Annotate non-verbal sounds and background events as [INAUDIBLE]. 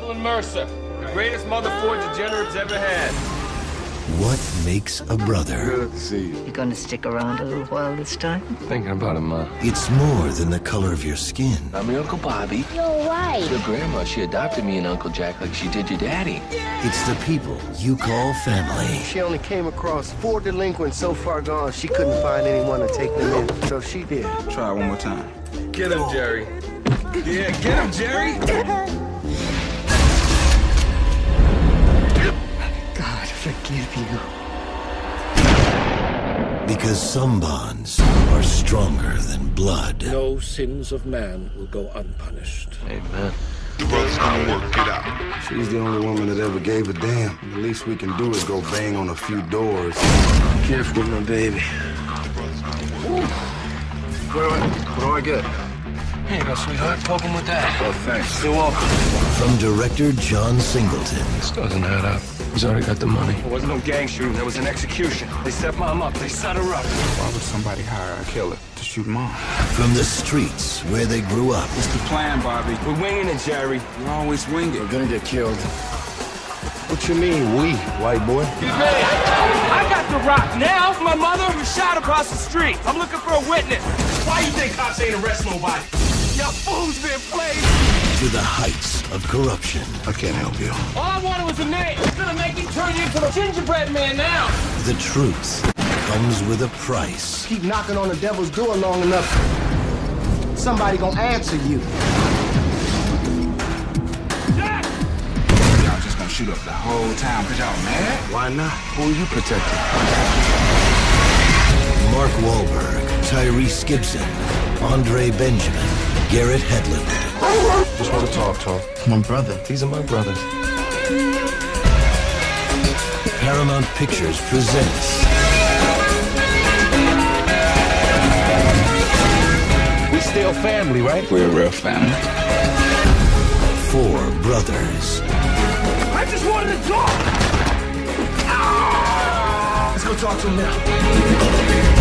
Evelyn Mercer, the greatest mother forge degenerates ever had. What makes a brother? Good to see you. You gonna stick around a little while this time? Thinking about it, Ma. It's more than the color of your skin. I'm your Uncle Bobby. You're right. Your grandma, she adopted me and Uncle Jack like she did your daddy. It's the people you call family. She only came across four delinquents so far gone she couldn't find anyone to take them in. So she did. Try one more time. Get him, Jerry. Yeah, get him, Jerry. [LAUGHS] forgive you. Because some bonds are stronger than blood. No sins of man will go unpunished. Amen. The Brothers gonna work it out. She's the only woman that ever gave a damn. The least we can do is go bang on a few doors. Careful with my baby. What do I, what do I get? Here you go, sweetheart. Poke him with that. Oh, thanks. You're welcome. From director John Singleton, This doesn't add up. He's already got the money. It wasn't no gang shooting. There was an execution. They set Mom up. They set her up. Why would somebody hire a killer to shoot mom? from the streets where they grew up, It's the plan, Bobby? We're winging it, Jerry. We're always winging it. We're gonna get killed. What you mean, we, white boy? I got the rock now. My mother was shot across the street. I'm looking for a witness. Why you think cops ain't arrest nobody? Y'all fools been played. to the heights of corruption. I can't help you. All I wanted was a name. It's gonna make you turn you into a gingerbread man now. The truth comes with a price. Keep knocking on the devil's door long enough. Somebody gonna answer you. Y'all just gonna shoot up the whole town because y'all mad? Why not? Who are you protecting? Mark Wahlberg, Tyrese Gibson, Andre Benjamin, Garrett Hedlund. Just want to talk, talk. My brother. These are my brothers. Paramount Pictures presents We still family, right? We're a real family. Four Brothers. I just wanted to talk. Ah! Let's go talk to him now.